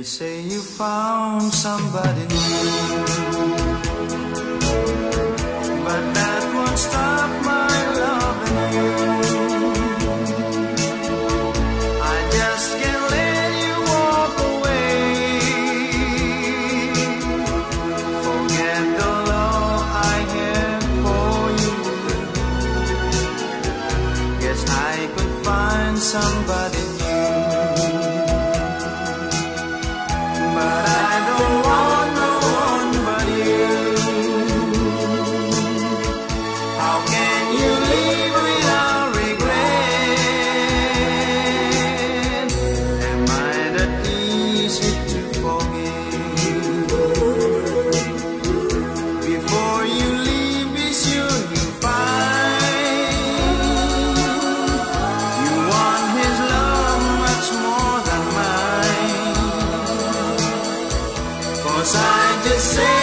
They say you found somebody new. But that won't stop my loving you. I just can't let you walk away. Forget the love I have for you. Guess I could find somebody new. I just say